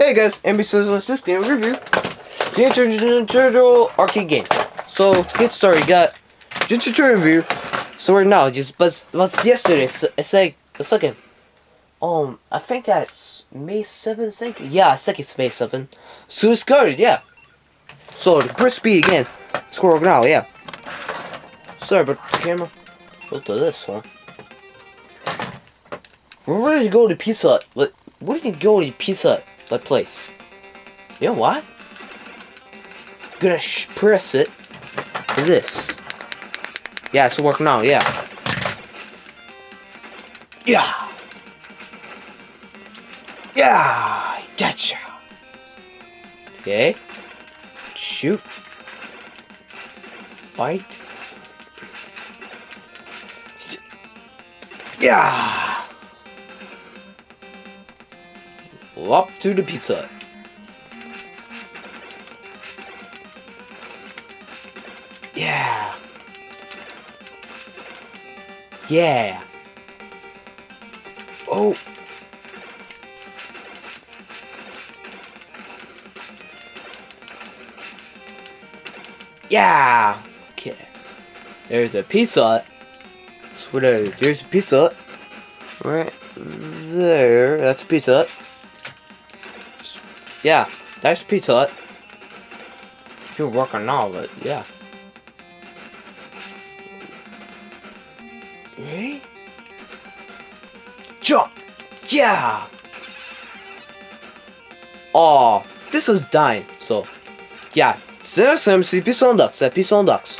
Hey guys, MB let's just game review. Ninja Turtle arcade game. So to get started, you got Ninja Turtle review. So right now, just but what's yesterday? It's, it's like it's second. um I think that's May seventh. I think yeah, I think it's May seventh. So it's started, yeah. So the press B again. Score now, yeah. Sorry about the camera. Go to this one. Where did you go to Pizza Hut? What? Where did you go to Pizza Hut? That place. You know what? I'm Gonna press it. This. Yeah, it's working now. Yeah. Yeah. Yeah. Gotcha. Okay. Shoot. Fight. Yeah. Up to the pizza. Yeah. Yeah. Oh. Yeah. Okay. There's a pizza. Swear there's a pizza. Right there. That's a pizza. Yeah, that's Pizza Hut. You're working now, but yeah. Ready? Jump! Yeah! Oh, this is dying, so yeah. Seriously, MC, on ducks, peace on ducks.